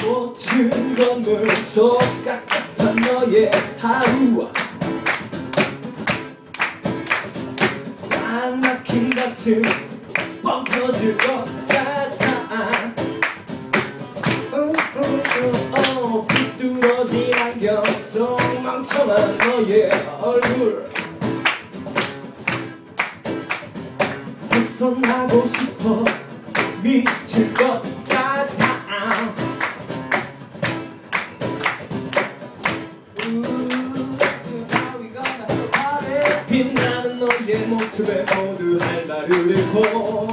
너무 속각한 너의 하루 꽉 막힌 가슴 뻥 터질 것 같아. 음, 음, 음, 어, 삐뚤어진 안경 속 멍청한 너의 얼굴. 벗어나고 싶어 미칠 것 같아 모습에 할 말을 잃고.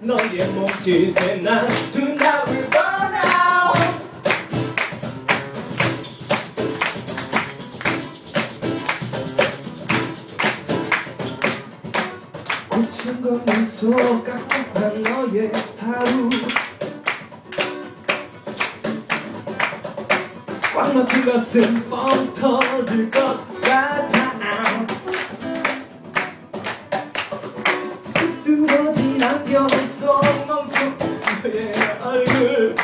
너의 몸짓에 난 두나를 번아웃 고친 거면서 깍둑한 너의 하루 꽉 막힌 가슴 뻥 터질 것 같아. 뚫어진 안경 속 멈춘 너의 얼굴.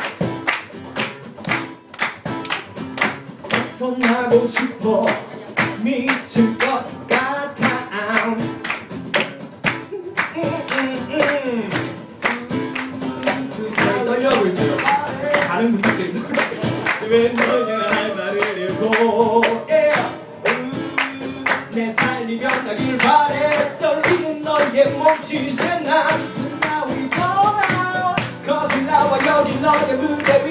벗어나고 싶어 미칠 것 같아. 잘 떨려하고 있어요. 다른 분들끼리 왜 너냐 yeah. 음, 내 삶이 변하길 바래 떨리는 너의 몸짓에 난 go now 거기 나와 여기 너의 무대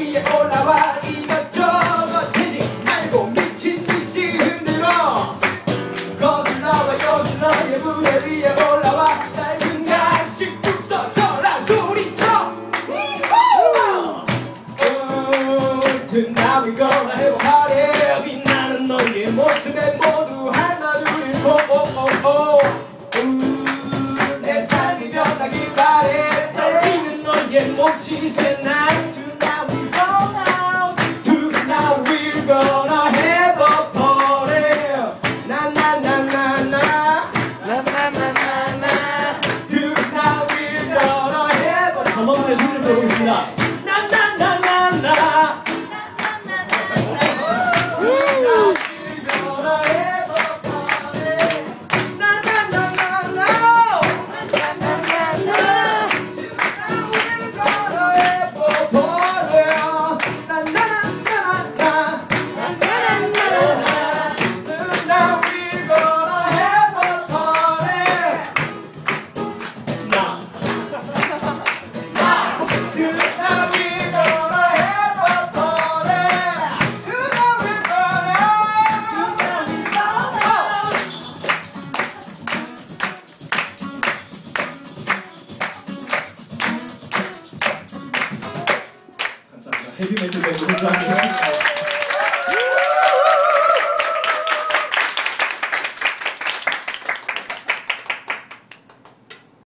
Muito bem, muito.